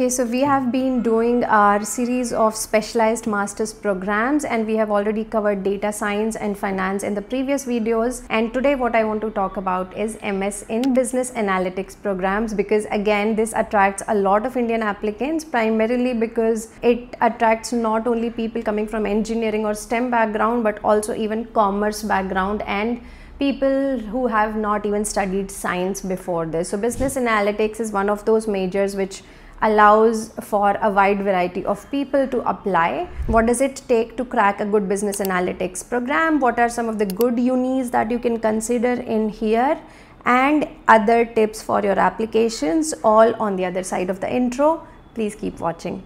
Okay, so we have been doing our series of specialized master's programs and we have already covered data science and finance in the previous videos. And today what I want to talk about is MS in business analytics programs because again, this attracts a lot of Indian applicants primarily because it attracts not only people coming from engineering or STEM background, but also even commerce background and people who have not even studied science before this. So business analytics is one of those majors which allows for a wide variety of people to apply. What does it take to crack a good business analytics program? What are some of the good unis that you can consider in here? And other tips for your applications all on the other side of the intro. Please keep watching.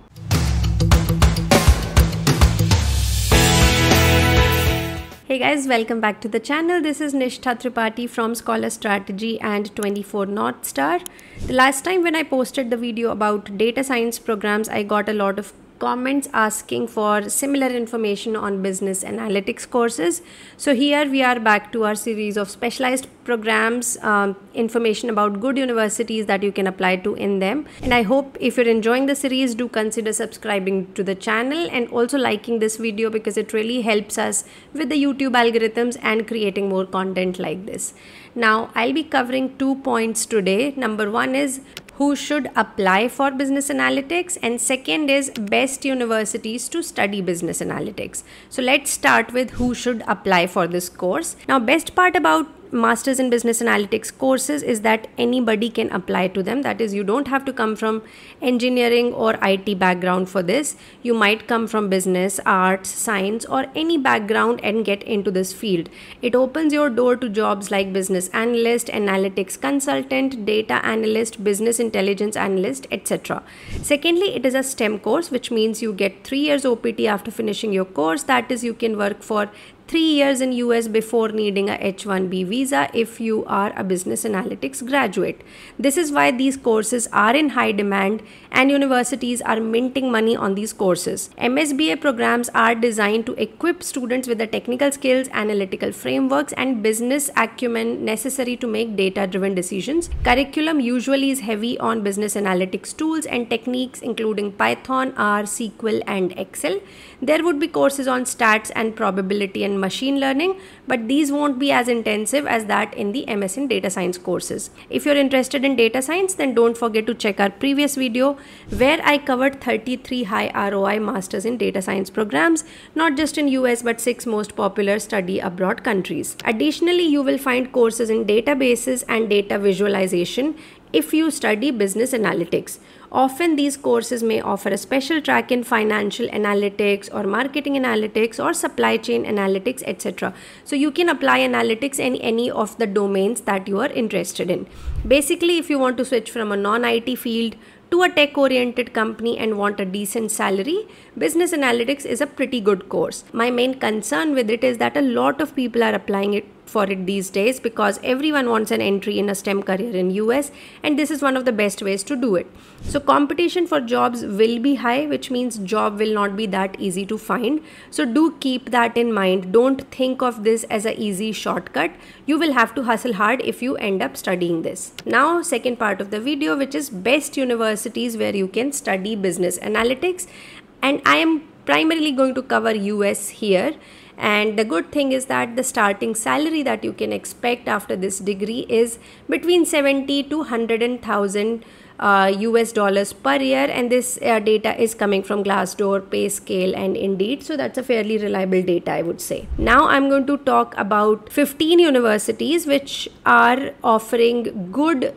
Hey guys, welcome back to the channel. This is Nistha Tripathi from Scholar Strategy and 24 North Star. The last time when I posted the video about data science programs, I got a lot of comments asking for similar information on business analytics courses. So here we are back to our series of specialized programs, um, information about good universities that you can apply to in them. And I hope if you're enjoying the series, do consider subscribing to the channel and also liking this video because it really helps us with the YouTube algorithms and creating more content like this. Now, I'll be covering two points today. Number one is who should apply for business analytics and second is best universities to study business analytics. So let's start with who should apply for this course. Now best part about masters in business analytics courses is that anybody can apply to them. That is you don't have to come from engineering or IT background for this. You might come from business arts science or any background and get into this field. It opens your door to jobs like business analyst analytics consultant data analyst business intelligence analyst etc secondly it is a STEM course which means you get 3 years OPT after finishing your course. That is you can work for three years in US before needing a H1B visa if you are a business analytics graduate. This is why these courses are in high demand and universities are minting money on these courses. MSBA programs are designed to equip students with the technical skills, analytical frameworks and business acumen necessary to make data-driven decisions. Curriculum usually is heavy on business analytics tools and techniques including Python, R, SQL and Excel. There would be courses on stats and probability and machine learning, but these won't be as intensive as that in the MS in data science courses. If you're interested in data science, then don't forget to check our previous video where I covered 33 high ROI masters in data science programs, not just in US but six most popular study abroad countries. Additionally, you will find courses in databases and data visualization if you study business analytics. Often these courses may offer a special track in financial analytics or marketing analytics or supply chain analytics, etc. So you can apply analytics in any of the domains that you are interested in. Basically, if you want to switch from a non-IT field to a tech oriented company and want a decent salary, business analytics is a pretty good course. My main concern with it is that a lot of people are applying it for it these days because everyone wants an entry in a STEM career in US and this is one of the best ways to do it. So competition for jobs will be high which means job will not be that easy to find. So do keep that in mind. Don't think of this as a easy shortcut. You will have to hustle hard if you end up studying this. Now second part of the video which is best universities where you can study business analytics and I am primarily going to cover US here. And the good thing is that the starting salary that you can expect after this degree is between 70 to 100,000 uh, US dollars per year. And this uh, data is coming from Glassdoor, PayScale and Indeed. So that's a fairly reliable data I would say. Now I'm going to talk about 15 universities which are offering good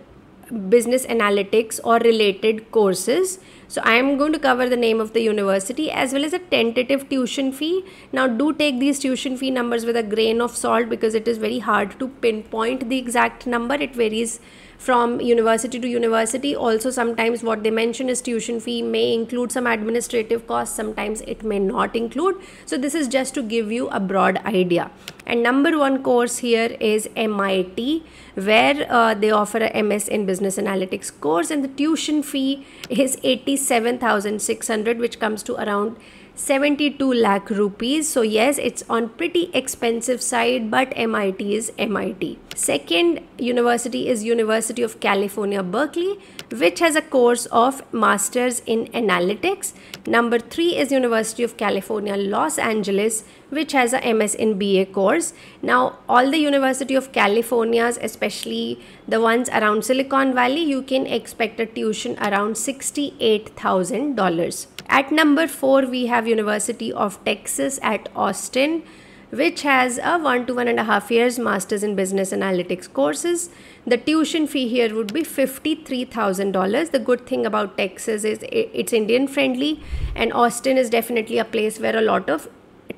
business analytics or related courses so I am going to cover the name of the university as well as a tentative tuition fee. Now do take these tuition fee numbers with a grain of salt because it is very hard to pinpoint the exact number. It varies from university to university. Also, sometimes what they mention is tuition fee may include some administrative costs, sometimes it may not include. So, this is just to give you a broad idea. And number one course here is MIT, where uh, they offer a MS in Business Analytics course, and the tuition fee is 87,600, which comes to around 72 lakh rupees so yes it's on pretty expensive side but MIT is MIT second university is University of California Berkeley which has a course of Masters in Analytics. Number 3 is University of California, Los Angeles, which has a MS in BA course. Now, all the University of Californias, especially the ones around Silicon Valley, you can expect a tuition around $68,000. At number 4, we have University of Texas at Austin which has a one to one and a half years masters in business analytics courses. The tuition fee here would be $53000 the good thing about texas is it's indian friendly and austin is definitely a place where a lot of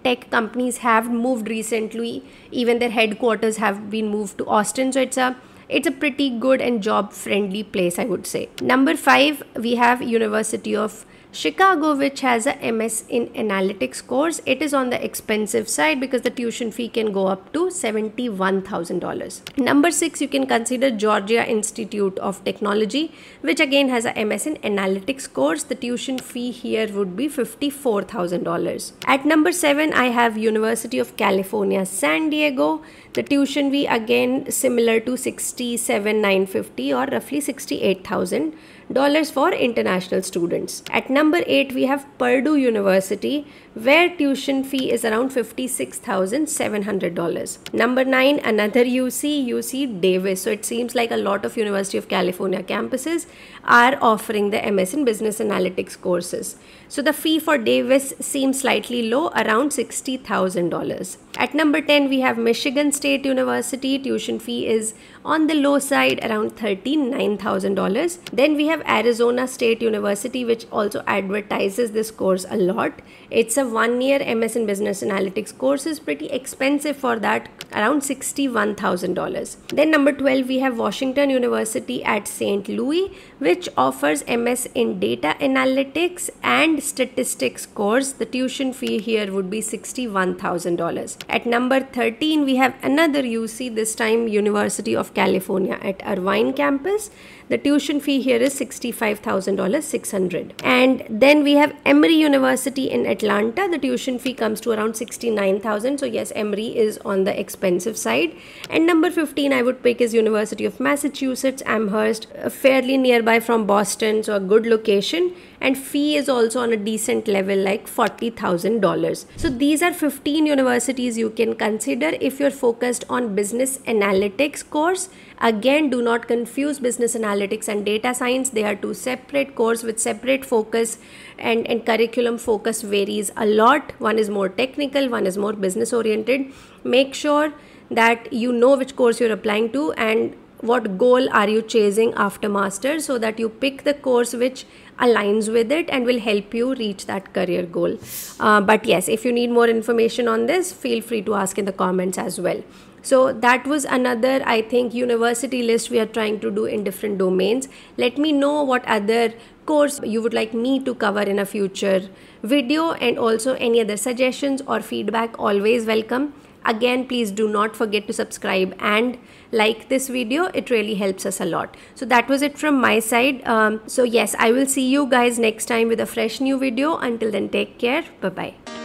tech companies have moved recently. Even their headquarters have been moved to austin so it's a it's a pretty good and job friendly place i would say. Number 5 we have university of Chicago, which has a MS in Analytics course, it is on the expensive side because the tuition fee can go up to $71,000. Number six, you can consider Georgia Institute of Technology, which again has a MS in Analytics course. The tuition fee here would be $54,000. At number seven, I have University of California, San Diego. The tuition fee again similar to 67,950 or roughly 68,000 dollars for international students. At number 8 we have Purdue University where tuition fee is around $56,700. Number 9 another UC UC Davis. So it seems like a lot of University of California campuses are offering the MS in Business Analytics courses. So the fee for Davis seems slightly low around $60,000. At number 10 we have Michigan State University tuition fee is on the low side around $39,000. Then we have Arizona State University which also advertises this course a lot. It's a one year MS in Business Analytics course is pretty expensive for that around $61,000. Then number 12 we have Washington University at St. Louis which offers MS in Data Analytics and Statistics course. The tuition fee here would be $61,000. At number 13 we have another UC this time University of California at Irvine campus. The tuition fee here is $65,000 600 and then we have Emory University in Atlanta. The tuition fee comes to around 69,000 so yes Emory is on the expensive side. And number 15 I would pick is University of Massachusetts Amherst fairly nearby from Boston so a good location. And fee is also on a decent level like $40,000 so these are 15 universities you can consider if you're focused on business analytics course. Again do not confuse business analytics and data science they are two separate course with separate focus and, and curriculum focus varies a lot. One is more technical one is more business oriented. Make sure that you know which course you're applying to and what goal are you chasing after master so that you pick the course which aligns with it and will help you reach that career goal. Uh, but yes if you need more information on this feel free to ask in the comments as well so that was another i think university list we are trying to do in different domains. Let me know what other course you would like me to cover in a future video and also any other suggestions or feedback. Always welcome. Again please do not forget to subscribe and like this video. It really helps us a lot. So that was it from my side. Um, so yes i will see you guys next time with a fresh new video. Until then take care. Bye bye